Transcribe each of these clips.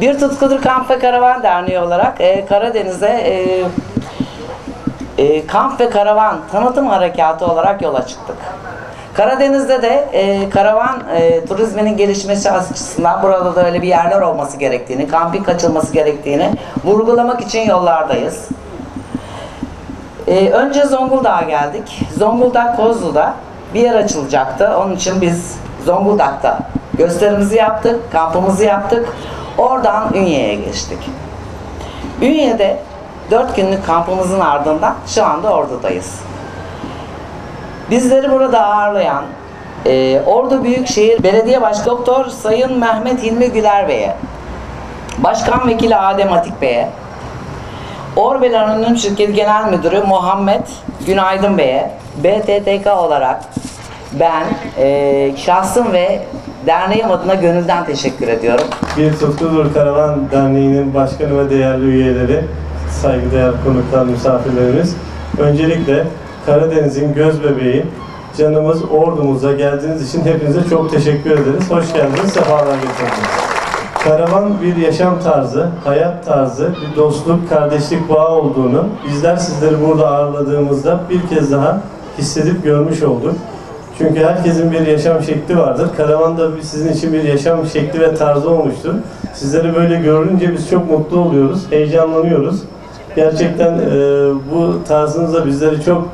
Bir Tutkudur Kamp ve Karavan Derneği olarak e, Karadeniz'e e, e, kamp ve karavan tanıtım harekatı olarak yola çıktık. Karadeniz'de de e, karavan e, turizminin gelişmesi açısından burada da öyle bir yerler olması gerektiğini, kamping açılması gerektiğini vurgulamak için yollardayız. E, önce Zonguldak'a geldik. Zonguldak Kozlu'da bir yer açılacaktı. Onun için biz Zonguldak'ta gösterimizi yaptık, kampımızı yaptık. Oradan Ünye'ye geçtik. Ünye'de 4 günlük kampımızın ardından şu anda Ordu'dayız. Bizleri burada ağırlayan e, Ordu Büyükşehir Belediye Başkanı Doktor Sayın Mehmet Hilmi Güler Bey'e, Başkan Vekili Adem Atik Bey'e, Orbel Anonim Şirketi Genel Müdürü Muhammed Günaydın Bey'e, BTTK olarak ben e, şahsım ve derneğim adına gönülden teşekkür ediyorum. Bir Tutkudur Karavan Derneği'nin başkanı ve değerli üyeleri, saygıdeğer konuklar, misafirlerimiz. Öncelikle Karadeniz'in göz bebeği, canımız ordumuza geldiğiniz için hepinize çok teşekkür ederiz. Hoş geldiniz, sefalar getirdiniz. Karavan bir yaşam tarzı, hayat tarzı, bir dostluk, kardeşlik bağı olduğunu bizler sizleri burada ağırladığımızda bir kez daha hissedip görmüş olduk. Çünkü herkesin bir yaşam şekli vardır. Karavan da sizin için bir yaşam şekli ve tarzı olmuştur. Sizleri böyle görünce biz çok mutlu oluyoruz, heyecanlanıyoruz. Gerçekten e, bu tarzınızla bizleri çok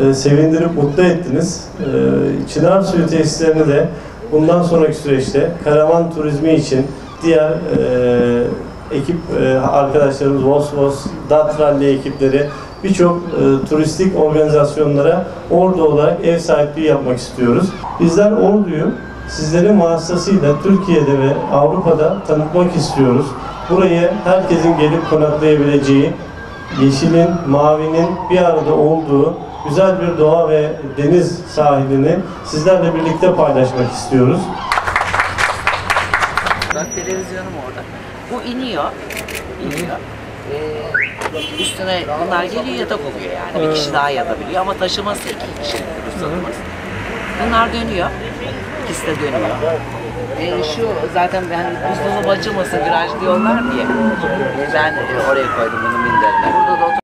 e, sevindirip mutlu ettiniz. E, Çınar Suyu tesislerini de bundan sonraki süreçte karavan turizmi için diğer e, ekip e, arkadaşlarımız Vosvos, Dat Rally ekipleri birçok e, turistik organizasyonlara Ordu olarak ev sahipliği yapmak istiyoruz. Bizler Ordu'yu sizlerin vasıtasıyla Türkiye'de ve Avrupa'da tanıtmak istiyoruz. Burayı herkesin gelip konaklayabileceği, yeşilin, mavinin bir arada olduğu güzel bir doğa ve deniz sahilini sizlerle birlikte paylaşmak istiyoruz. Bak televizyonum orada. Bu iniyor. iniyor. Ee, üstüne bunlar geliyor yatak oluyor yani. Bir kişi daha yatabiliyor ama taşıması iki ruhsatımız. Bunlar dönüyor. İkisi de dönüyor. Ee, şu zaten ben buzdolabı açılmasın viraj diyorlar diye. Ee, ben e, oraya koydum bunun minderine. Burada da